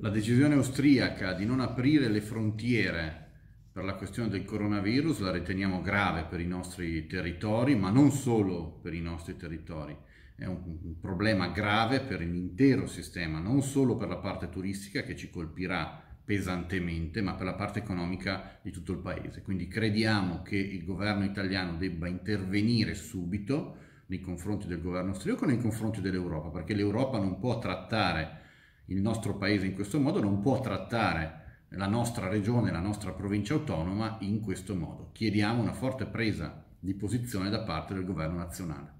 La decisione austriaca di non aprire le frontiere per la questione del coronavirus la riteniamo grave per i nostri territori, ma non solo per i nostri territori. È un, problema grave per l'intero sistema, non solo per la parte turistica che ci colpirà pesantemente, ma per la parte economica di tutto il paese. Quindi crediamo che il governo italiano debba intervenire subito nei confronti del governo austriaco e nei confronti dell'Europa, perché l'Europa non può trattare il nostro paese in questo modo, non può trattare la nostra regione, la nostra provincia autonoma in questo modo. Chiediamo una forte presa di posizione da parte del governo nazionale.